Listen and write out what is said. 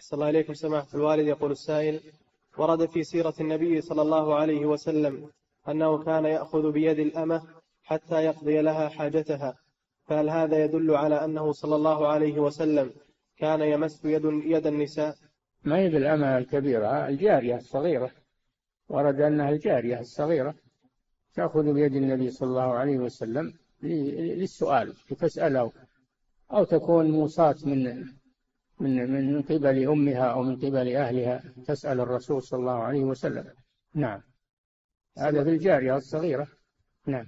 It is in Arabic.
أحسن الله إليكم سماحة الوالد يقول السائل ورد في سيرة النبي صلى الله عليه وسلم أنه كان يأخذ بيد الأمة حتى يقضي لها حاجتها فهل هذا يدل على أنه صلى الله عليه وسلم كان يمس يد, يد النساء؟ ما هي بالأمة الكبيرة الجارية الصغيرة ورد أنها الجارية الصغيرة تأخذ بيد النبي صلى الله عليه وسلم للسؤال لتسأله أو تكون موصاة من من من قبل أمها أو من قبل أهلها تسأل الرسول صلى الله عليه وسلم. نعم. هذا في الجارية الصغيرة. نعم.